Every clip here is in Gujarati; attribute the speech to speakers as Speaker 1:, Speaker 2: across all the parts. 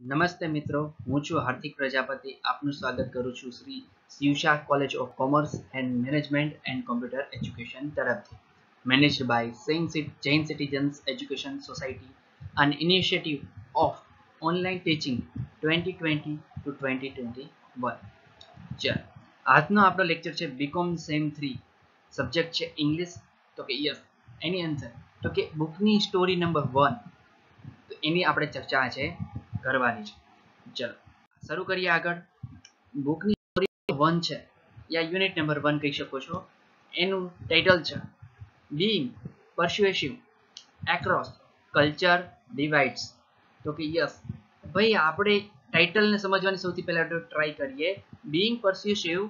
Speaker 1: નમસ્તે મિત્રો, હું છું હાર્દિક પ્રજાપતિ. આપનું સ્વાગત કરું છું Shri શિવશા college of commerce and management and computer education તરફથી. Managed by સેઇન Jain citizens education society an initiative of online teaching 2020 to 2021 ચાલ, આજનો આપણો લેક્ચર છે B Com sem three subject છે ઇંગ્લિશ તો કે યસ એની આન્સર તો કે બુકની સ્ટોરી નંબર વન તો એની આપણે ચર્ચા છે કરવાની છે. ચલો, શરૂ કરીએ આગળ. બુકની સ્ટોરી વન છે. યા યુનિટ નંબર વન કહી શકો છો. એનું ટાઇટલ છે being persuasive across culture divides તો કે યસ ભાઈ આપણે ટાઇટલને સમજવાની સૌથી પહેલા ટ્રાય કરીએ. Being persuasive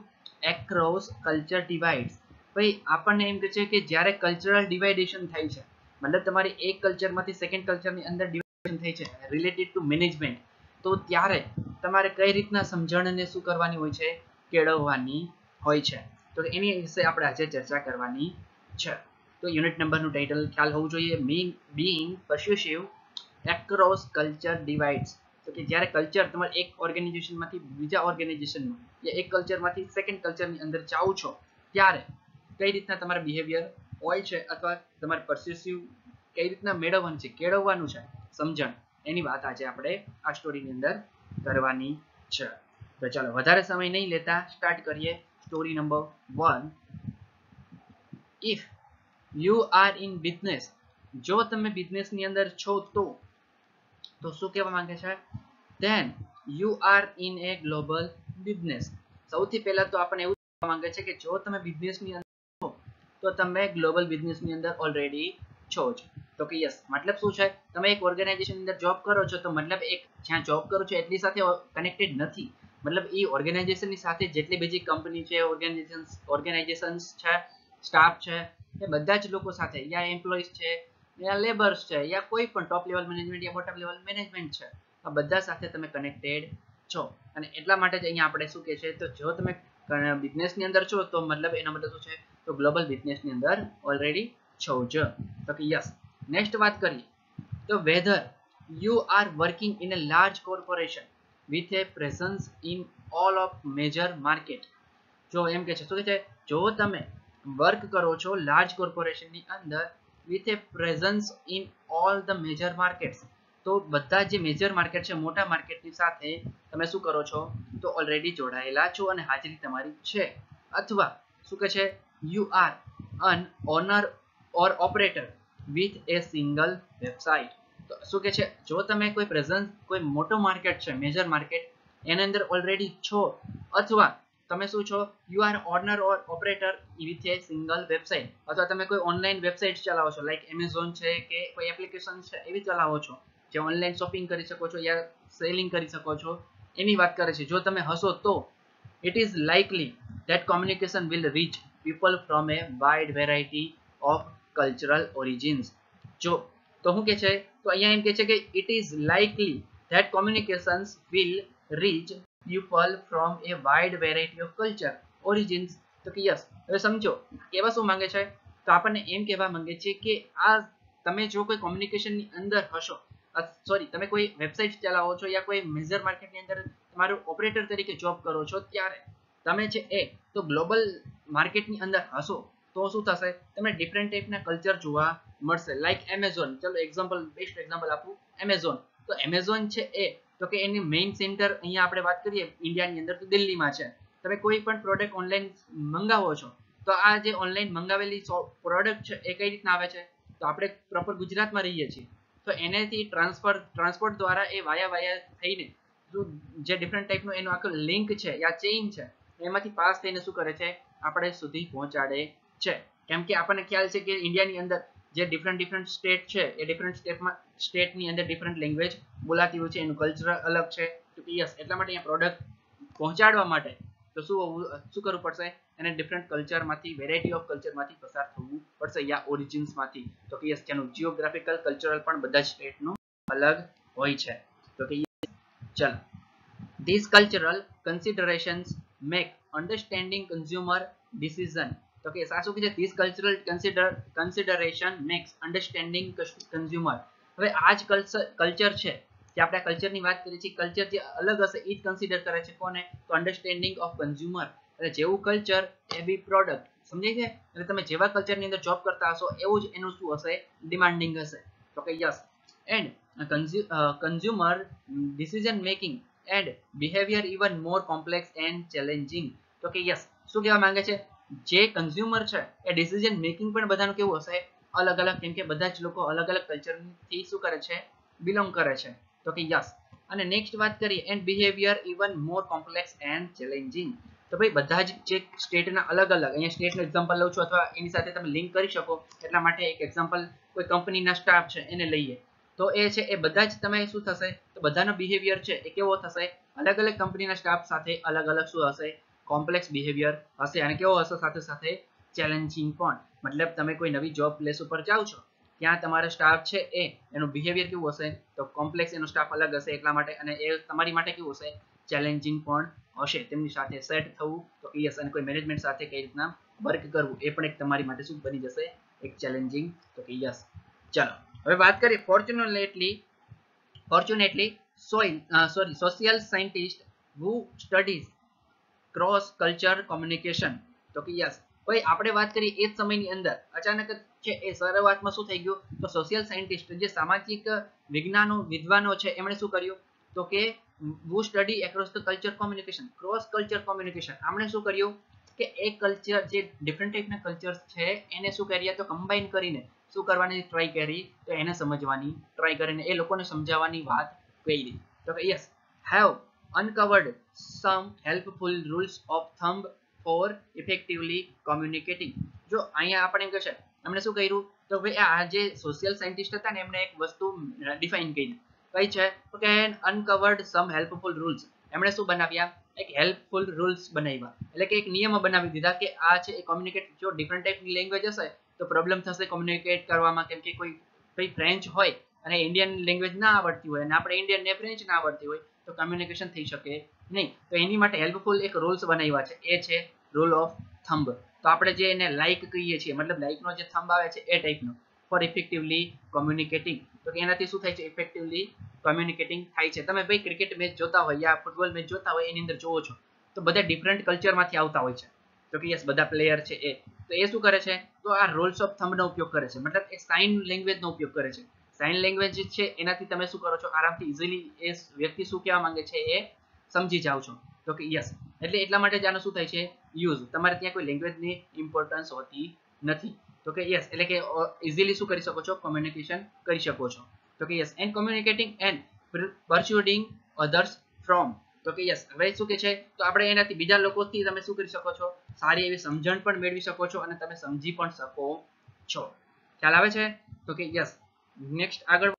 Speaker 1: across culture divides ભાઈ, આપણને એમ કહે છે કે જ્યારે કલ્ચરલ ડિવાઇડેશન થાય છે, મતલબ તમારી એક કલ્ચરમાંથી સેકન્ડ કલ્ચરની અંદર ડિવાઇડેશન થઈ છે. રિલેટેડ ટુ મેનેજમેન્ટ તો ત્યારે તમારે કઈ રીતના સમજણને શું કરવાની હોય છે? કેળવવાની હોય છે. તો એની વિશે આપણે આજે ચર્ચા કરવાની છે. તો યુનિટ નંબરનું ટાઇટલ ખ્યાલ હોવું જોઈએ. Mean being persuasive across culture divides તો કે જ્યારે કલ્ચર તમારે એક ઓર્ગેનાઇઝેશનમાંથી બીજા ઓર્ગેનાઇઝેશનમાં કે એક કલ્ચરમાંથી સેકન્ડ કલ્ચરની અંદર જાઓ છો, ત્યારે કઈ રીતના તમારા બિહેવિયર હોય છે? અથવા તમારે પર્સ્યુસિવ કઈ રીતના મેળવવાનું છે? કેળવવાનું છે? સમજણ. એની વાત આજે આપણે આ સ્ટોરીની અંદર કરવાની છે. તો ચાલો, વધારે સમય નહીં લેતા સ્ટાર્ટ કરીએ story number one if you are in business જો તમે બિઝનેસની અંદર છો તો તો શું કહેવા માંગે છે? Then you are in a global business સૌથી પહેલા તો આપણને એવું કહેવા માંગે છે કે જો તમે બિઝનેસની અંદર છો, તો તમે ગ્લોબલ બિઝનેસની અંદર ઓલરેડી છો જ. તો કે યસ મતલબ શું છે? તમે એક ઓર્ગેનાઇઝેશન અંદર જોબ કરો છો, તો મતલબ એક જ્યાં જોબ કરો છો, એટલી સાથે કનેક્ટેડ નથી. મતલબ એ ઓર્ગેનાઇઝેશનની સાથે જેટલી બીજી કંપની છે ઓર્ગેનાઇઝેશન્સ ઓર્ગેનાઇઝેશન્સ છે સ્ટાફ છે, એ બધા જ લોકો સાથે, યા એમ્પ્લોઈઝ છે, યા લેબર્સ છે, યા કોઈ પણ ટોપ લેવલ મેનેજમેન્ટ યા બોટમ લેવલ મેનેજમેન્ટ છે આ બધા સાથે તમે કનેક્ટેડ છો. અને એટલા માટે જ અહીંયા આપણે શું કહે છે? તો જો તમે બિઝનેસની અંદર છો, તો મતલબ એનો મતલબ શું છે? તો ગ્લોબલ બિઝનેસની અંદર ઓલરેડી છો જ. તો કે યસ નેક્સ્ટ વાત કરીએ. તો whether you are working in a large corporation with a presence in all of major market જો એમ કે છે, શું કે છે? જો તમે વર્ક કરો છો લાર્જ કોર્પોરેશનની અંદર with a presence in all the major markets તો બધા જે મેજર માર્કેટ છે, મોટા માર્કેટની સાથે તમે શું કરો છો? તો ઓલરેડી જોડાયેલા છો અને હાજરી તમારી છે. અથવા શું કે છે? You are an owner or operator with a single website તો શું કે છે? જો તમે કોઈ પ્રેઝન્સ કોઈ મોટો માર્કેટ છે મેજર માર્કેટ એની અંદર ઓલરેડી છો, અથવા તમે શું છો? You are owner or operator with a single website અથવા તમે કોઈ ઓનલાઈન વેબસાઇટ ચલાવો છો લાઈક એમેઝોન છે કે કોઈ એપ્લિકેશન છે, એવી ચલાવો છો, જે ઓનલાઈન શોપિંગ કરી શકો છો યા સેલિંગ કરી શકો છો એની વાત કરે છે. જો તમે હશો તો it is likely that communication will reach people from a wide variety of cultural origins જો તો શું કે છે, તો અહીંયા એમ કે છે કે it is likely that communications will reach people from a wide variety of culture origins તો કે યસ હવે સમજો, કેવા શું માંગે છે? તો આપણને એમ કહેવા માંગે છે કે આ તમે જો કોઈ કોમ્યુનિકેશનની અંદર હશો સોરી તમે કોઈ વેબસાઇટ ચલાવો છો યા કોઈ મેજર માર્કેટની અંદર તમારું ઓપરેટર તરીકે જોબ કરો છો, ત્યારે તમે છે એ તો ગ્લોબલ માર્કેટની અંદર હશો. તો શું થશે? તમને ડિફરન્ટ ટાઈપના કલ્ચર જોવા મળશે. લાઈક એમેઝોન ચલો એક્ઝામ્પલ બેસ્ટ એક્ઝામ્પલ આપું. એમેઝોન તો એમેઝોન છે એ. તો કે એની મેઇન સેન્ટર અહીંયા આપણે વાત કરીએ ઇન્ડિયાની અંદર તો દિલ્હીમાં છે. તમે કોઈ પણ પ્રોડક્ટ ઓનલાઈન મંગાવો છો, તો આ જે ઓનલાઈન મંગાવેલી પ્રોડક્ટ છે એ કઈ રીતના આવે છે? તો આપણે પ્રોપર ગુજરાતમાં રહીએ છીએ. તો એનેથી ટ્રાન્સફર ટ્રાન્સપોર્ટ દ્વારા એ વાયા વાયા થઈને, જે ડિફરન્ટ ટાઈપનું એનો આખો લિંક છે યા ચેઇન છે, એમાંથી પાસ થઈને શું કરે છે? આપણે સુધી પહોંચાડે છે. કેમ કે આપણને ખ્યાલ છે કે ઇન્ડિયાની અંદર જે ડિફરન્ટ ડિફરન્ટ સ્ટેટ છે, એ ડિફરન્ટ સ્ટેટમાં સ્ટેટની અંદર ડિફરન્ટ લેંગ્વેજ બોલાતી હોય છે, એનું કલ્ચર અલગ છે. યસ, એટલા માટે અહીંયા પ્રોડક્ટ પહોંચાડવા માટે તો શું શું કરવું પડશે? એને ડિફરન્ટ કલ્ચરમાંથી વેરાયટી ઓફ કલ્ચરમાંથી પસાર થવું પડશે યા ઓરિજિન્સમાંથી તો કે યસ તેનું જીઓગ્રાફિકલ કલ્ચરલ પણ બધા સ્ટેટનું અલગ હોય છે. તો કે ચલો. This cultural considerations make understanding consumer તો કે સાચું કે છે this cultural consider consideration makes understanding consumer હવે આ જ કલ્ચર છે. જે આપણે કલ્ચરની વાત કરીએ છીએ કલ્ચર જે અલગ હશે, એ જ કન્સિડર કરે છે કોને? તો અન્ડરસ્ટેન્ડિંગ ઓફ કન્ઝ્યુમર એટલે જેવું કલ્ચર એવી પ્રોડક્ટ સમજાય છે? એટલે તમે જેવા કલ્ચરની અંદર જોબ કરતા હશો, એવું જ એનું શું હશે? ડિમાન્ડિંગ હશે. તો કે yes and consumer decision making and behaviour even more complex and challenging તો કે યસ શું કહેવા માંગે છે? જે કન્ઝ્યુમર છે, એ ડિસિઝન મેકિંગ પણ બધાનું કેવું હશે? અલગ અલગ, કેમ કે બધા જ લોકો અલગ અલગ કલ્ચરથી શું કરે છે? બિલોંગ કરે છે. તો કે યસ અને નેક્સ્ટ વાત કરીએ and behaviour even more complex and challenging તો ભાઈ, બધા જ જે સ્ટેટના અલગ અલગ, અહીંયા સ્ટેટનું એક્ઝામ્પલ લઉં છું અથવા એની સાથે તમે લિંક કરી શકો, એટલા માટે એક એક્ઝામ્પલ કોઈ કંપનીના સ્ટાફ છે, એને લઈએ. તો એ છે, એ બધા જ તમે શું થશે? તો બધાનો બિહેવિયર છે, એ કેવો થશે? અલગ અલગ કંપનીના સ્ટાફ સાથે અલગ અલગ શું હશે? કોમ્પ્લેક્સ બિહેવિયર હશે અને કેવો હશે સાથે સાથે ચેલેન્જિંગ પણ. મતલબ તમે કોઈ નવી જોબ પ્લેસ ઉપર જાઓ છો, ત્યાં તમારો સ્ટાફ છે એ, એનું બિહેવિયર કેવું હશે? તો કોમ્પ્લેક્સ એનો સ્ટાફ અલગ હશે એટલા માટે અને એ તમારી માટે કેવું હશે? ચેલેન્જિંગ પણ હશે. તેમની સાથે સેટ થવું તો યસ અને કોઈ મેનેજમેન્ટ સાથે કઈ રીતના વર્ક કરવું એ પણ એક તમારી માટે શું બની જશે? એક ચેલેન્જિંગ તો કે યસ ચલો, હવે વાત કરીએ fortunately fortunately sorry social scientist who studies cross culture communication તો કે યસ ભાઈ, આપણે વાત કરી એ જ સમયની અંદર. અચાનક છે એ શરૂઆતમાં શું થઈ ગયું? તો સોશિયલ સાયન્ટિસ્ટ જે સામાજિક વિજ્ઞાનો, વિદ્વાનો છે, એમણે શું કર્યું? તો કે who study across the culture communication cross culture communication આમણે શું કર્યું? કે એક કલ્ચર જે ડિફરન્ટ ટાઈપના કલ્ચર છે, એને શું કર્યા? તો કમ્બાઈન કરીને શું કરવાની ટ્રાય કરી? તો એને સમજવાની ટ્રાય કરીને એ લોકોને સમજાવવાની વાત કરી. તો કે yes have uncovered some helpful rules of thumb for effectively communicating જો અહીંયા આપણે એમ કહેશે, એમણે શું કર્યું? તો ભાઈ, આ જે સોશિયલ સાયન્ટિસ્ટ હતા ને, એમણે એક વસ્તુ ડિફાઇન કરી. કઈ છે? તો કે અનકવર્ડ સમ હેલ્પફુલ રૂલ્સ એમણે શું બનાવ્યા? એક હેલ્પફુલ રૂલ્સ બનાવ્યા. એટલે કે એક નિયમો બનાવી દીધા કે આ છે એ કોમ્યુનિકેટ જો ડિફરન્ટ ટાઈપની લેંગ્વેજ હશે, તો પ્રોબ્લેમ થશે કોમ્યુનિકેટ કરવામાં. કેમ કે કોઈ ભાઈ ફ્રેન્ચ હોય અને ઇન્ડિયન લેંગ્વેજ ના આવડતી હોય અને આપણે ઇન્ડિયન ને ફ્રેન્ચ ના આવડતી હોય તો કમ્યુનિકેશન થઈ શકે નહીં. તો એની માટે હેલ્પફુલ એક રૂલ્સ બનાવ્યા છે. એ છે રૂલ ઓફ થંબ તો આપણે જે એને લાઇક કહીએ છીએ, મતલબ લાઇકનો જે થંબ આવે છે એ ટાઈપનો ફોર ઇફેક્ટિવલી કોમ્યુનિકેટિંગ તો એનાથી શું થાય છે? ઇફેક્ટિવલી કોમ્યુનિકેટિંગ થાય છે. તમે ભાઈ ક્રિકેટ મેચ જોતા હોય યા ફૂટબોલ મેચ જોતા હોય, એની અંદર જોવો છો. તો બધા ડિફરન્ટ કલ્ચરમાંથી આવતા હોય છે. તો કે યસ બધા પ્લેયર છે એ. તો એ શું કરે છે? તો આ રોલ્સ ઓફ થંબનો ઉપયોગ કરે છે. મતલબ એ સાઇન લેંગ્વેજનો ઉપયોગ કરે છે. સાઇન લેંગ્વેજ છે, એનાથી તમે શું કરો છો? આરામથી ઇઝીલી એ વ્યક્તિ શું કહેવા માંગે છે એ સમજી જાઓ છો. તો કે યસ એટલે એટલા માટે જ આનો શું થાય છે? યુઝ તમારે ત્યાં કોઈ લેંગ્વેજની ઇમ્પોર્ટન્સ હોતી નથી. તો કે યસ એટલે કે ઇઝીલી શું કરી શકો છો? કોમ્યુનિકેશન કરી શકો છો. તો કે yes and communicating and persuading others from તો કે યસ હવે શું કે છે? તો આપણે એનાથી બીજા લોકોથી તમે શું કરી શકો છો? સારી એવી સમજણ પણ મેળવી શકો છો અને તમે સમજી પણ શકો છો. ખ્યાલ આવે છે? તો કે યસ નેક્સ્ટ આગળ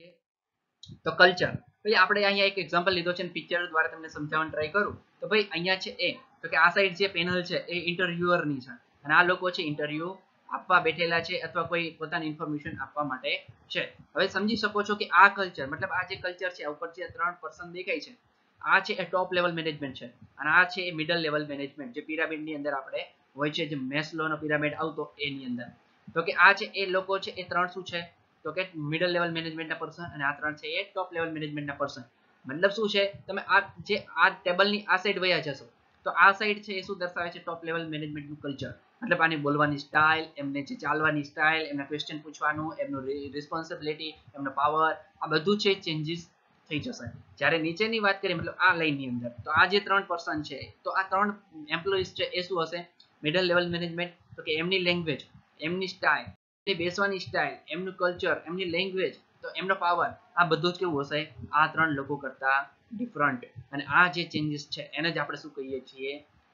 Speaker 1: તો કલ્ચર ભાઈ, આપણે અહીંયા એક એક્ઝામ્પલ લીધો છે પિક્ચર દ્વારા તમને સમજાવવાનું ટ્રાય કરું. તો ભાઈ, અહીંયા છે એ. તો કે આ સાઈડ જે પેનલ છે એ ઇન્ટરવ્યુઅરની છે. અને આ લોકો છે ઇન્ટરવ્યુ આપવા બેઠેલા છે અથવા કોઈ પોતાની ઇન્ફોર્મેશન આપવા માટે છે. હવે સમજી શકો છો કે આ કલ્ચર મતલબ આ જે કલ્ચર છે ઉપર જે ત્રણ પર્સન દેખાય છે, આ છે એ ટોપ લેવલ મેનેજમેન્ટ છે. અને આ છે એ મિડલ લેવલ મેનેજમેન્ટ જે પિરામિડની અંદર આપણે હોય છે, જે મેસ્લોનો પિરામિડ આવતો એની અંદર. તો કે આ છે એ લોકો છે, એ ત્રણ શું છે? તો કે મિડલ લેવલ મેનેજમેન્ટના પર્સન અને આ ત્રણ છે એ ટોપ લેવલ મેનેજમેન્ટના પર્સન મતલબ શું છે? તમે આ જે આ ટેબલની આ સાઈડ વયા જશો, તો આ સાઈડ છે એ શું દર્શાવે છે? ટોપ લેવલ મેનેજમેન્ટનું કલ્ચર મતલબ આની બોલવાની સ્ટાઇલ એમને જે ચાલવાની સ્ટાઇલ એમના ક્વેશ્ચન પૂછવાનું, એમનું રિસ્પોન્સિબિલિટી એમનો પાવર આ બધું છે ચેન્જીસ થઈ જશે. જ્યારે નીચેની વાત કરીએ, મતલબ આ લાઈનની અંદર, તો આ જે ત્રણ પર્સન છે, તો આ ત્રણ એમ્પ્લોઈઝ છે એ શું હશે? મિડલ લેવલ મેનેજમેન્ટ તો કે એમની લેંગ્વેજ એમની સ્ટાઇલ એમની બેસવાની સ્ટાઇલ એમનું કલ્ચર એમની લેંગ્વેજ તો એમનો પાવર આ બધું જ કેવું હશે? આ ત્રણ લોકો કરતા ડિફરન્ટ અને આ જે ચેન્જીસ છે, એને જ આપણે શું કહીએ છીએ?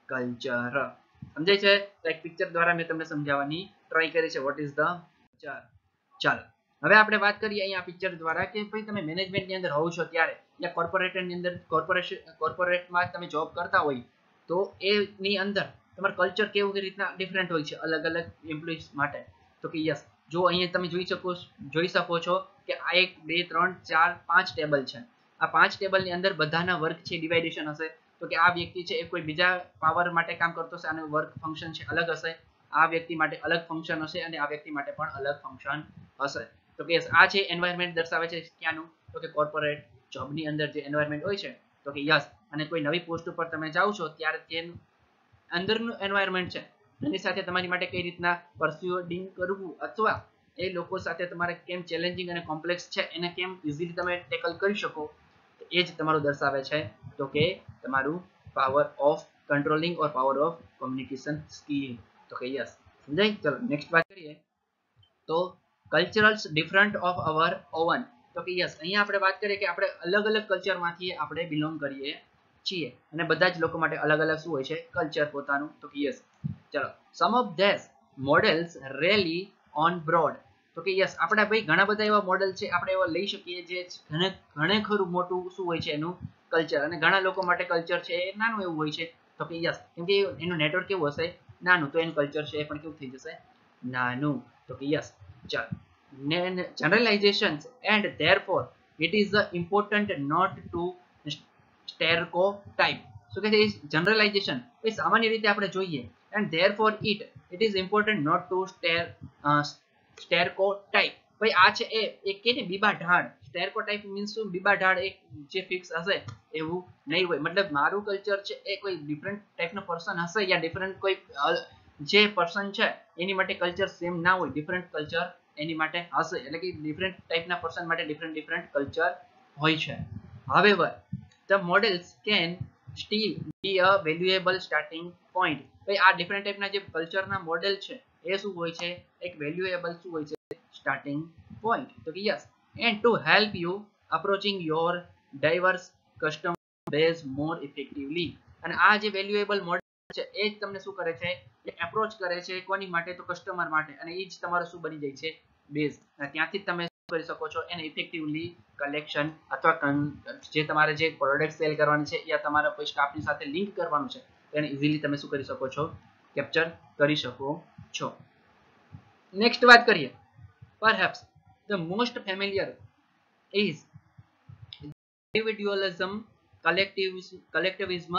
Speaker 1: કલ્ચર સમજાય છે? તો એક પિક્ચર દ્વારા મેં તમને સમજાવવાની ટ્રાય કરી છે. વોટ ઇઝ ધ કલ્ચર ચાલો. હવે આપણે વાત કરીએ અહીંયા પિક્ચર દ્વારા કે ભાઈ તમે મેનેજમેન્ટની અંદર હોવ છો ત્યારે યા કોર્પોરેટની અંદર કોર્પોરેશન કોર્પોરેટમાં તમે જોબ કરતા હોય, તો એની અંદર તમારું કલ્ચર કેવું રીતના ડિફરન્ટ હોય છે? અલગ અલગ એમ્પ્લોઈઝ માટે. તો કે યસ જો અહીંયા તમે જોઈ શકો જોઈ શકો છો કે આ એક, બે, ત્રણ, ચાર, પાંચ ટેબલ છે. આ પાંચ ટેબલની અંદર બધાના વર્ક છે, ડિવાઇડેશન હશે. તો કે આ વ્યક્તિ છે એ કોઈ બીજા પાવર માટે કામ કરતો હશે, આનું વર્ક ફંક્શન છે અલગ હશે. આ વ્યક્તિ માટે અલગ ફંક્શન હશે અને આ વ્યક્તિ માટે પણ અલગ ફંક્શન હશે. તો કે આ છે એન્વાયરમેન્ટ દર્શાવે છે ક્યાંનું? તો કે કોર્પોરેટ જોબની અંદર જે એન્વાયરમેન્ટ હોય છે. તો કે યસ અને કોઈ નવી પોસ્ટ ઉપર તમે જાઓ છો, ત્યારે તેનું અંદરનું એન્વાયરમેન્ટ છે. એની સાથે તમારી માટે કઈ રીતના પરસ્યુડિંગ કરવું અથવા એ લોકો સાથે તમારે કેમ ચેલેન્જિંગ અને કોમ્પ્લેક્સ છે, એને કેમ ઇઝીલી તમે ટેકલ કરી શકો એ જ તમારું દર્શાવે છે, તો કે તમારું power of controlling or power of communication skill તો કે યસ સમજાય? ચલો નેક્સ્ટ વાત કરીએ. તો culturals different of our own તો કે યસ અહીંયા આપણે વાત કરીએ કે આપણે અલગ અલગ કલ્ચરમાંથી આપણે બિલોંગ કરીએ છીએ. અને બધા જ લોકો માટે અલગ અલગ શું હોય છે? કલ્ચર પોતાનું. તો કે યસ ચલો some of these models rely on broad તો કે યસ આપણે ભાઈ ઘણા બધા એવા મોડેલ છે, આપણે એવા લઈ શકીએ જે ઘણે ઘણે ખરું મોટું શું હોય છે એનું કલ્ચર અને ઘણા લોકો માટે કલ્ચર છે એ નાનું એવું હોય છે. તો કે યસ કેમ કે એનું નેટવર્ક કેવું હશે? નાનું. તો એનું કલ્ચર છે એ પણ કેવું થઈ જશે? નાનું. તો કે યસ ચાલ. Generalizations and therefore it is important not to stereotype શું કે જનરલાઇઝેશન એ સામાન્ય રીતે આપણે જોઈએ. And therefore it it is important not to stare uh, stereotype. ભાઈ આ છે એ એક કે બીબા ઢાળ સ્ટેરકોટાઇપ મીન્સ શું? બીબા ઢાળ એક જે ફિક્સ હશે એવું નહીં હોય. મતલબ મારું કલ્ચર છે એ કોઈ ડિફરન્ટ ટાઈપનો પર્સન હશે યા ડિફરન્ટ કોઈ જે પર્સન છે એની માટે કલ્ચર સેમ ના હોય. ડિફરન્ટ કલ્ચર એની માટે હશે. એટલે કે ડિફરન્ટ ટાઈપના પર્સન માટે ડિફરન્ટ ડિફરન્ટ કલ્ચર હોય છે. However the models can still be a valuable starting point ભાઈ આ ડિફરન્ટ ટાઈપના જે કલ્ચરના મોડેલ છે, એ શું હોય છે? એક વેલ્યુએબલ શું હોય છે? સ્ટાર્ટિંગ પોઈન્ટ તો કે yes and to help you approaching your diverse customer base more effectively અને આ જે વેલ્યુએબલ મોડેલ છે, એ જ તમને શું કરે છે? એ એપ્રોચ કરે છે કોની માટે? તો કસ્ટમર માટે. અને એ જ તમારો શું બની જાય છે? બેઝ અને ત્યાંથી તમે કરી શકો છો. એને ઇફેક્ટિવલી કલેક્શન અથવા જે તમારે જે પ્રોડક્ટ સેલ કરવાની છે યા તમારા કોઈ સ્ટાફની સાથે લિંક કરવાનું છે એને ઇઝીલી તમે શું કરી શકો છો? કેપ્ચર કરી શકો છો. નેક્સ્ટ વાત કરીએ. Perhaps the most familiar is individualism collective collectivism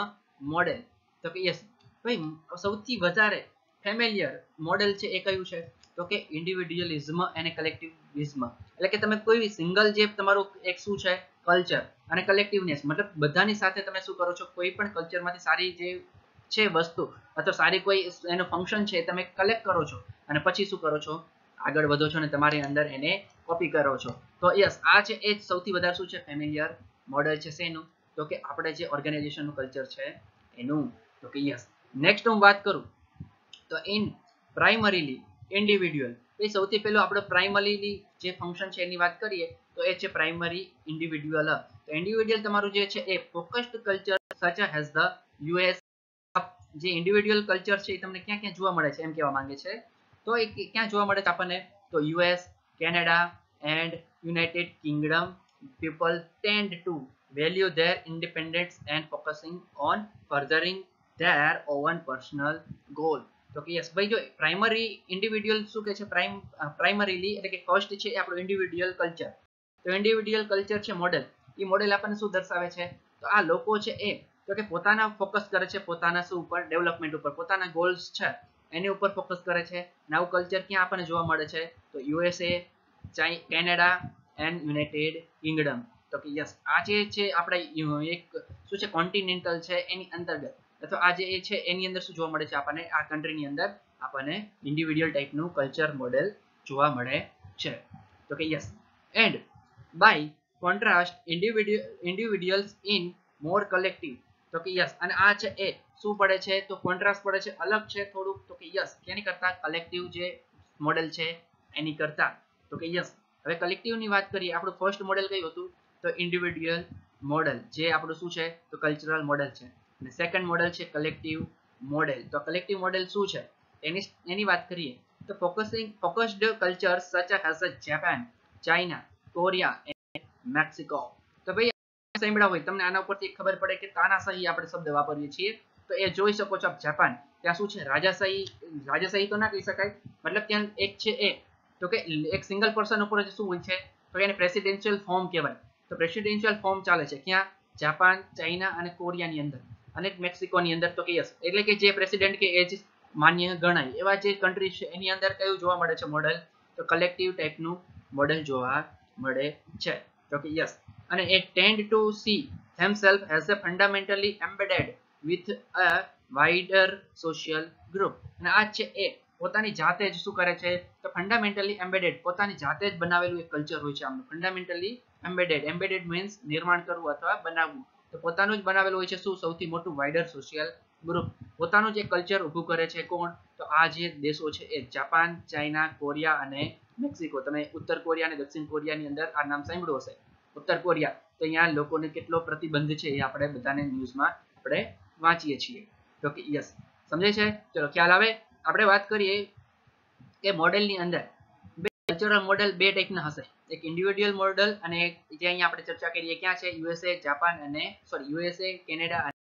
Speaker 1: model તો કે યસ ભાઈ, સૌથી વધારે ફેમિલિયર મોડેલ છે એ કયું છે? તો કે ઇન્ડિવિડ્યુઅલિઝમ અને કલેક્ટિવિઝમ એટલે કે તમે કોઈ સિંગલ જે તમારું એક શું છે? કલ્ચર અને કલેક્ટિવનેસ મતલબ બધાની સાથે તમે શું કરો છો? કોઈ પણ કલ્ચરમાંથી સારી જે છે વસ્તુ, અથવા સારી કોઈ એનું ફંક્શન છે તમે કલેક્ટ કરો છો. અને પછી શું કરો છો? આગળ વધો છો અને તમારી અંદર એને કોપી કરો છો. તો યસ આ છે એ સૌથી વધારે શું છે? ફેમિલિયર મોડેલ છે શેનું? તો કે આપણે જે ઓર્ગેનાઇઝેશનનું કલ્ચર છે એનું. તો કે યસ નેક્સ્ટ હું વાત કરું. તો ઇન પ્રાઇમરીલી ઇન્ડિવિડ્યુઅલ એ સૌથી પહેલું આપણે પ્રાઇમરીની જે ફંક્શન છે એની વાત કરીએ, તો એ છે પ્રાઇમરી ઇન્ડિવિડ્યુઅલ તો ઇન્ડિવિડ્યુઅલ તમારું જે છે એ focused culture such has the US જે ઇન્ડિવિડ્યુઅલ કલ્ચર છે એ તમને ક્યાં ક્યાં જોવા મળે છે એમ કહેવા માંગે છે. તો એ ક્યાં જોવા મળે છે આપણને? તો US Canada and United Kingdom people tend to value their independence and focusing on furthering their own personal goal. તો કે યસ, ભાઈ, જો પ્રાઇમરી ઇન્ડિવિડ્યુઅલ શું કે છે? પ્રાઇમ પ્રાઇમરીલી એટલે કે ફર્સ્ટ છે એ આપણું ઇન્ડિવિડ્યુઅલ કલ્ચર તો ઇન્ડિવિડ્યુઅલ કલ્ચર છે મોડેલ એ મોડેલ આપણને શું દર્શાવે છે? તો આ લોકો છે એ, તો કે પોતાના ફોકસ કરે છે પોતાના શું ઉપર ડેવલપમેન્ટ ઉપર. પોતાના ગોલ્સ છે, એની ઉપર ફોકસ કરે છે. નવું કલ્ચર ક્યાં આપણને જોવા મળે છે? તો USA Canada and United Kingdom તો કે યસ, આ જે છે આપણે એક શું છે કોન્ટિનેન્ટલ છે એની અંતર્ગત. અથવા આ જે છે, એની અંદર શું જોવા મળે છે આપણને? આ કન્ટ્રીની અંદર આપણને ઇન્ડિવિડ્યુઅલ ટાઈપનું કલ્ચર મોડેલ જોવા મળે છે. તો કે yes and by contrast individual individuals in more collective તો કે યસ અને આ છે એ. શું પડે છે? તો કોન્ટ્રાસ્ટ પડે છે. અલગ છે થોડુંક. તો કે યસ કેની કરતા કલેક્ટિવ જે મોડેલ છે, એની કરતા. તો કે યસ હવે કલેક્ટિવની વાત કરીએ. આપણું ફર્સ્ટ મોડેલ કયું હતું? તો ઇન્ડિવિડ્યુઅલ મોડેલ જે આપણું શું છે? તો કલ્ચરલ મોડેલ છે. અને સેકન્ડ મોડેલ છે કલેક્ટિવ મોડેલ તો કલેક્ટિવ મોડેલ શું છે? એની એની વાત કરીએ, તો focusing focused culture such as Japan China Korea and Mexico તો ભાઈ સાંભળ્યા હોય, તમને આના ઉપરથી ખબર પડે કે તાનાશાહી આપણે શબ્દ વાપરીએ છીએ. તો એ જોઈ શકો છો આપ જાપાન ત્યાં શું છે? રાજાશાહી રાજાશાહી તો ના કહી શકાય. મતલબ ત્યાં એક છે એ. તો કે એક સિંગલ પર્સન ઉપર શું હોય છે? તો એને પ્રેસિડેન્શિયલ ફોર્મ કહેવાય. તો પ્રેસિડેન્શિયલ ફોર્મ ચાલે છે ક્યાં? જાપાન ચાઇના અને કોરિયાની અંદર. અને મેક્સિકોની અંદર તો કે યસ એટલે કે જે પ્રેસિડેન્ટ કે એ જ માન્ય ગણાય. એવા જે કન્ટ્રી છે, એની અંદર કયું જોવા મળે છે મોડેલ તો કલેક્ટિવ ટાઈપનું મોડેલ જોવા મળે છે. તો કે યસ અને એ tend to see themselves as a fundamentally embedded with a wider social group. અને આ છે એ. પોતાની જાતે જ શું કરે છે? તો ફંડામેન્ટલી એમ્બેડેડ પોતાની જાતે જ બનાવેલું એક કલ્ચર હોય છે આમનું. ફંડામેન્ટલી એમ્બેડેડ એમ્બેડેડ મીન્સ નિર્માણ કરવું અથવા બનાવવું. તો પોતાનું જ બનાવેલું હોય છે શું? સૌથી મોટું વાઇડર સોશિયલ ગ્રુપ પોતાનું જે કલ્ચર ઊભું કરે છે કોણ? તો આ જે દેશો છે એ જાપાન, ચાઇના, કોરિયા અને મેક્સિકો. તમે ઉત્તર કોરિયા અને દક્ષિણ કોરિયાની અંદર આ નામ સાંભળ્યું હશે. ઉત્તર કોરિયા. તો અહીંયા લોકોને કેટલો પ્રતિબંધ છે એ આપણે બધાને ન્યૂઝમાં આપણે વાંચીએ છીએ. તો કે યસ. સમજે છે? ચલો ખ્યાલ આવે? આપણે વાત કરીએ કે મોડેલની અંદર. કલ્ચરલ મોડેલ બે ટાઈપના હશે. એક ઇન્ડિવિડ્યુઅલ મોડેલ અને જે અહીંયા આપણે ચર્ચા કરીએ, ક્યાં છે? યુએસએ જાપાન અને સોરી યુએસએ કેનેડા અને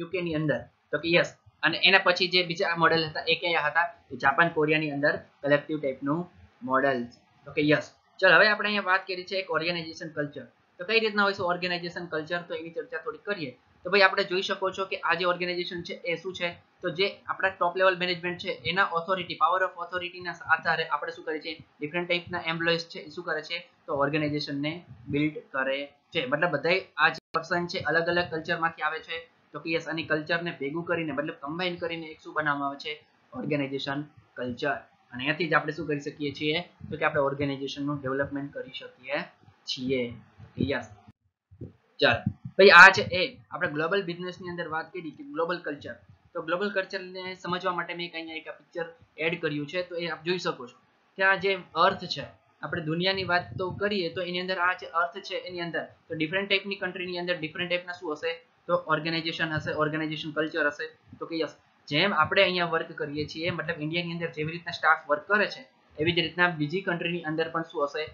Speaker 1: યુકે ની અંદર. તો કે યસ અને એના પછી જે બીજા મોડેલ હતા, એ કયા હતા? જાપાન કોરિયાની અંદર કલેક્ટિવ ટાઈપનું મોડેલ તો કે યસ ચલ, હવે આપણે અહીંયા વાત કરી છે એક ઓર્ગેનાઇઝેશન કલ્ચર તો કઈ રીતના હોય છે ઓર્ગેનાઇઝેશન કલ્ચર તો એની ચર્ચા થોડી કરીએ. તો ભાઈ આપણે જોઈ શકો છો કે આ જે ઓર્ગેનાઇઝેશન છે એ શું છે? તો જે આપણા ટોપ લેવલ મેનેજમેન્ટ છે, એના ઓથોરિટી પાવર ઓફ ઓથોરિટીના આધારે આપણે શું કરીએ છીએ ડિફરન્ટ ટાઈપના એમ્પ્લોઈઝ છે શું કરે છે? તો ઓર્ગેનાઇઝેશનને બિલ્ડ કરે છે. મતલબ બધા આ જે પર્સન છે, અલગ અલગ કલ્ચરમાંથી આવે છે. તો કે યસ આની કલ્ચરને ભેગું કરીને, મતલબ કમ્બાઈન કરીને એક શું બનાવવામાં આવે છે? ઓર્ગેનાઇઝેશન કલ્ચર અને અહીંયાથી જ આપણે શું કરી શકીએ છીએ? તો કે આપણે ઓર્ગેનાઇઝેશનનું ડેવલપમેન્ટ કરી શકીએ છીએ. યસ ચાલ. ભાઈ, આ છે, એ, આપણે ગ્લોબલ બિઝનેસની અંદર વાત કરી કે ગ્લોબલ કલ્ચર તો ગ્લોબલ કલ્ચરને સમજવા માટે મેં અહીંયા એક પિક્ચર એડ કર્યું છે, તો એ આપ જોઈ શકો છો કે આ જે અર્થ છે, આપણે દુનિયાની વાત તો કરીએ, તો એની અંદર આ જે અર્થ છે, એની અંદર, તો ડિફરન્ટ ટાઈપની કન્ટ્રીની અંદર ડિફરન્ટ ટાઈપના શું હશે? તો ઓર્ગેનાઇઝેશન હશે ઓર્ગેનાઇઝેશન કલ્ચર હશે. તો કે યસ જેમ આપણે અહીંયા વર્ક કરીએ છીએ, મતલબ ઇન્ડિયાની અંદર જેવી રીતના સ્ટાફ વર્ક કરે છે, એવી જ રીતના બીજી કન્ટ્રીની અંદર પણ શું હશે?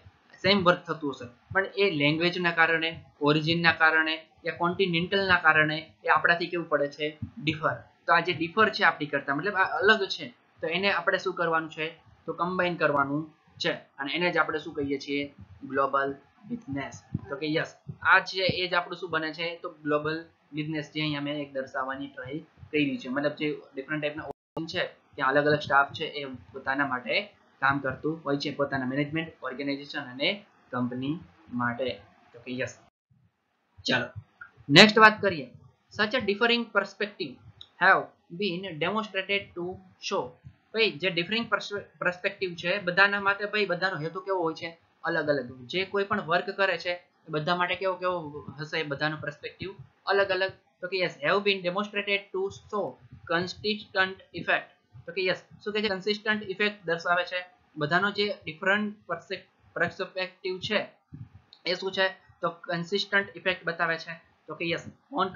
Speaker 1: સેમ વર્ક થતું હશે. પણ એ લેંગ્વેજના કારણે ઓરિજિનના કારણે યા કોન્ટિનેન્ટલના કારણે એ આપણાથી કેવું પડે છે? ડિફર તો આ જે ડિફર છે આપણી કરતા, મતલબ આ અલગ છે. તો એને આપણે શું કરવાનું છે? તો કમ્બાઈન કરવાનું છે. અને એને જ આપણે શું કહીએ છીએ? ગ્લોબલ બિઝનેસ તો કે યસ આ છે એ જ આપણું શું બને છે? તો ગ્લોબલ બિઝનેસ જે અહીંયા મેં એક દર્શાવવાની ટ્રાય કરી છે. મતલબ જે ડિફરન્ટ ટાઈપના છે, ત્યાં અલગ અલગ સ્ટાફ છે, એ પોતાના માટે કામ કરતું હોય છે પોતાના મેનેજમેન્ટ ઓર્ગેનાઇઝેશન અને કંપની માટે. તો કે યસ ચાલો નેક્સ્ટ વાત કરીએ. Such a differing perspective have been demonstrated to show ભાઈ, જે ડિફરિંગ પર્સપેક્ટિવ છે, બધાના માટે ભાઈ, બધાનો હેતુ કેવો હોય છે? અલગ અલગ. જે કોઈ પણ વર્ક કરે છે બધા માટે કેવો કેવો હશે બધાનો પર્સપેક્ટિવ અલગ અલગ. તો કે yes have been demonstrated to show consistent effect તો કે યસ શું કે છે? કન્સિસ્ટન્ટ ઇફેક્ટ દર્શાવે છે. બધાનો જે ડિફરન્ટ પર્સપેક્ટિવ છે, એ શું છે? તો કન્સિસ્ટન્ટ ઇફેક્ટ બતાવે છે. તો કે yes on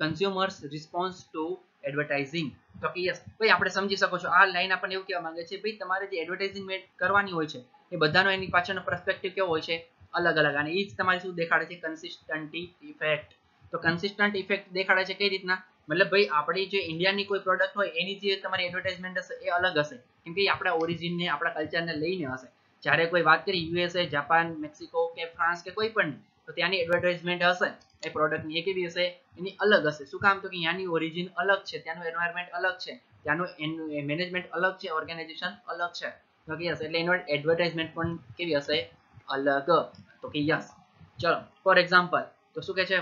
Speaker 1: consumers response to advertising તો કે યસ ભાઈ, આપણે સમજી શકો છો. આ લાઈન આપણને એવું કહેવા માંગે છે, ભાઈ, તમારે જે એડવર્ટાઇઝિંગ કરવાની હોય છે, એ બધાનો એની પાછળનો પર્સપેક્ટિવ કેવો હોય છે? અલગ અલગ. અને એ જ તમારે શું દેખાડે છે? કન્સિસ્ટન્ટી ઇફેક્ટ તો કન્સિસ્ટન્ટ ઇફેક્ટ દેખાડે છે કઈ રીતના? મતલબ ભાઈ, આપણી જે ઇન્ડિયાની કોઈ પ્રોડક્ટ હોય, એની જે તમારી એડવર્ટાઇઝમેન્ટ હશે, એ અલગ હશે. કેમ કે આપણા ઓરિજિનને આપણા કલ્ચરને લઈને હશે. જ્યારે કોઈ વાત કરી યુએસએ જાપાન મેક્સિકો કે ફ્રાન્સ કે કોઈ પણ, તો ત્યાંની એડવર્ટાઇઝમેન્ટ હશે. એ પ્રોડક્ટની એ કેવી હશે? એની અલગ હશે. શું કામ? તો કે ત્યાંની ઓરિજિન અલગ છે, ત્યાંનું એન્વાયરમેન્ટ અલગ છે, ત્યાંનું મેનેજમેન્ટ અલગ છે ઓર્ગેનાઇઝેશન અલગ છે. તો કે યસ એટલે એનો એડવર્ટાઇઝમેન્ટ પણ કેવી હશે? અલગ. તો કે યસ ચલો ફોર એક્ઝામ્પલ તો શું કહે છે?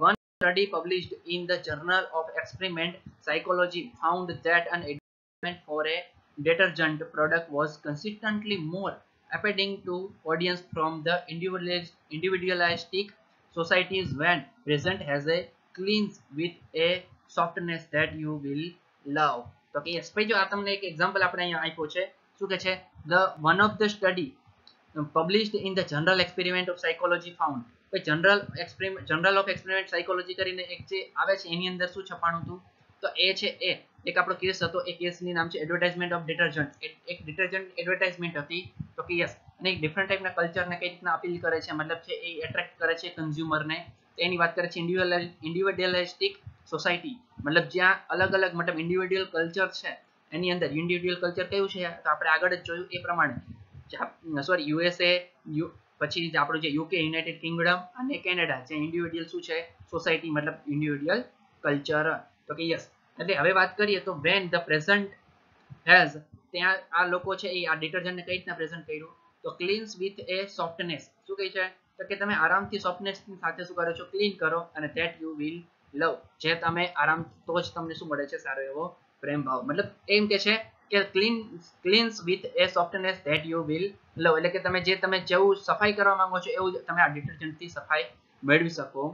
Speaker 1: One study published in the Journal of Experiment Psychology found that an advertisement for a detergent product was consistently more appealing to audience from the individualistic societies when present as a cleanse with a softness that you will love તો કે યસ ભાઈ જો આ તમને એક એક્ઝામ્પલ આપણે અહીંયા આપ્યો છે શું કે છે the one of the study published in the Journal Experiment of Psychology found journal experiment journal of experiment psychology કરીને એક જે આવે છે, એની અંદર શું છપાણું હતું? તો એ છે એ. એક આપણો કેસ હતો, એ કેસની નામ છે એડવર્ટાઇઝમેન્ટ ઓફ ડિટર્જન્ટ એક ડિટર્જન્ટ એડવર્ટાઇઝમેન્ટ હતી. તો કે યસ અને એક ડિફરન્ટ ટાઈપના કલ્ચરને કઈ રીતના અપીલ કરે છે, મતલબ છે એ એટ્રેક્ટ કરે છે કન્ઝ્યુમરને એની વાત કરે છે ઇન્ડિવિડ્યુઅલ ઇન્ડિવિડ્યુઅલિસ્ટિક સોસાયટી મતલબ જ્યાં અલગ અલગ, મતલબ ઇન્ડિવિડ્યુઅલ કલ્ચર છે, એની અંદર ઇન્ડિવિડ્યુઅલ કલ્ચર કયું છે તો આપણે આગળ જ જોયું એ પ્રમાણે. સોરી યુએસએ પછી આપણું જે યુકે યુનાઇટેડ કિંગડમ અને કેનેડા જે ઇન્ડિવિડ્યુઅલ શું છે? સોસાયટી મતલબ ઇન્ડિવિડ્યુઅલ કલ્ચર તો કે યસ એટલે હવે વાત કરીએ તો વેન ધ પ્રેઝન્ટ હેઝ ત્યાં આ લોકો છે એ આ ડિટર્જન્ટને કઈ રીતના પ્રેઝન્ટ કર્યું? તો ક્લીન્સ વિથ એ સોફ્ટનેસ શું કહે છે? તો કે તમે આરામથી સોફ્ટનેસ સાથે શું કરો છો? ક્લીન કરો અને ધેટ યુ વિલ લવ જે તમે આરામ, તો જ તમને શું મળે છે? સારો એવો પ્રેમ ભાવ. મતલબ એમ કે છે કે clean cleans with a softness that you will love એટલે કે તમે જે તમે જેવું સફાઈ કરવા માંગો છો, એવું તમે આ ડિટર્જન્ટથી સફાઈ મેળવી શકો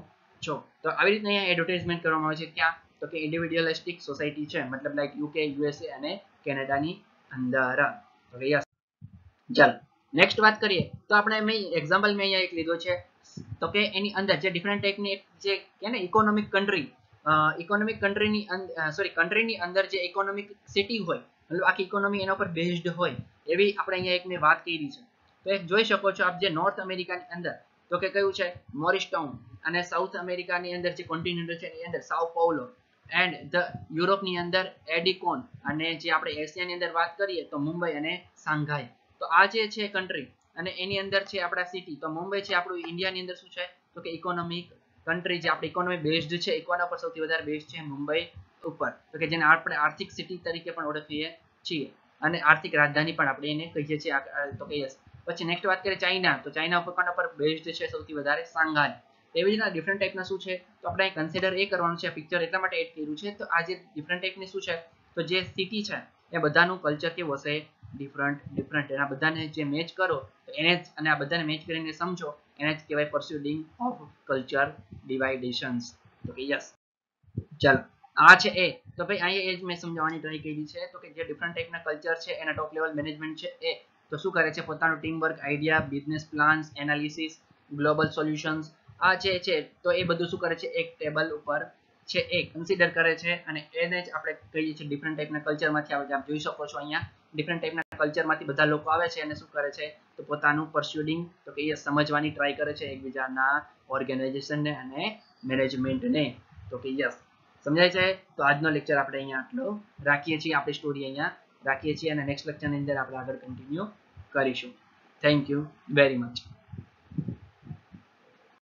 Speaker 1: છો. તો આવી રીતે અહીંયા એડવર્ટાઇઝમેન્ટ કરવામાં આવે છે ક્યાં? તો કે ઇન્ડિવિડ્યુઅલિસ્ટિક સોસાયટી છે, મતલબ લાઈક યુકે યુએસએ અને કેનેડાની અંદર. તો યસ ચાલો નેક્સ્ટ વાત કરીએ. તો આપણે મેં એક્ઝામ્પલ મેં અહીંયા એક લીધો છે. તો કે એની અંદર જે ડિફરન્ટ ટાઈપની જે કે ને ઇકોનોમિક કન્ટ્રી ઇકોનોમિક કન્ટ્રીની સોરી કન્ટ્રીની અંદર જે ઇકોનોમિક સિટી હોય મતલબ આખી ઇકોનોમી એના પર બેઝડ હોય, એવી આપણે અહીંયા એક મેં વાત કરી છે. તો એક જોઈ શકો છો આપ જે નોર્થ અમેરિકાની અંદર, તો કે કયું છે? મોરિસ અને સાઉથ અમેરિકાની અંદર જે કોન્ટિનેન્ટલ છે એની અંદર સાઉ પાઉલો એન્ડ ધ યુરોપની અંદર એડિકોન અને જે આપણે એશિયાની અંદર વાત કરીએ તો મુંબઈ અને સાંઘાઈ તો આ જે છે કન્ટ્રી અને એની અંદર છે આપણા સિટી તો મુંબઈ છે આપણું ઇન્ડિયાની અંદર શું છે? તો કે ઇકોનોમિક કન્ટ્રી જે આપણે ઇકોનોમી બેઝડ છે ઇકોનોમી પર સૌથી વધારે બેઝ છે? મુંબઈ ઉપર. તો કે જેને આપણે આર્થિક સિટી તરીકે પણ ઓળખીએ છીએ. અને આર્થિક રાજધાની પણ આપણે એને કહીએ છીએ તો કહીએ પછી નેક્સ્ટ વાત કરીએ ચાઇના. તો ચાઇના ઉપર પણ પર બેઝડ છે સૌથી વધારે? સાંઘાઈ એવી રીતના ડિફરન્ટ ટાઈપના શું છે? તો આપણે અહીં કન્સિડર એ કરવાનું છે પિક્ચર એટલા માટે એડ કર્યું છે તો આ જે ડિફરન્ટ ટાઈપની શું છે? તો જે સિટી છે, એ બધાનું કલ્ચર કેવું હશે? ડિફરન્ટ ડિફરન્ટ એના બધાને જે મેચ કરો, તો એને જ અને આ બધાને મેચ કરીને સમજો, એને જ કહેવાય પરસ્યુડિંગ ઓફ કલ્ચર ડિવાઇડેશન્સ તો કે યસ ચાલો. આ છે એ. તો ભાઈ, અહીંયા એ જ મેં સમજાવવાની ટ્રાય કરી છે. તો કે જે ડિફરન્ટ ટાઈપના કલ્ચર છે, એના ટોપ લેવલ મેનેજમેન્ટ છે, એ તો શું કરે છે? પોતાનું team work idea business plans analysis global solutions આ જે છે. તો એ બધું શું કરે છે? એક ટેબલ ઉપર છે એ કન્સિડર કરે છે અને એને જ આપણે કહીએ છીએ ડિફરન્ટ ટાઈપના કલ્ચરમાંથી આવે છે આપ જોઈ શકો છો અહીંયા ડિફરન્ટ ટાઈપના કલ્ચરમાંથી બધા લોકો આવે છે અને શું કરે છે? તો પોતાનું પરસ્યુડિંગ તો કે એ સમજવાની ટ્રાય કરે છે એકબીજાના ઓર્ગેનાઇઝેશનને અને મેનેજમેન્ટને તો કે યસ સમજાય છે? તો આજનો લેક્ચર આપણે અહીંયા આટલો રાખીએ છીએ આપણી સ્ટોરી અહીંયા રાખીએ છીએ અને નેક્સ્ટ લેક્ચરની અંદર આપણે આગળ કન્ટિન્યુ કરીશું. Thank you very much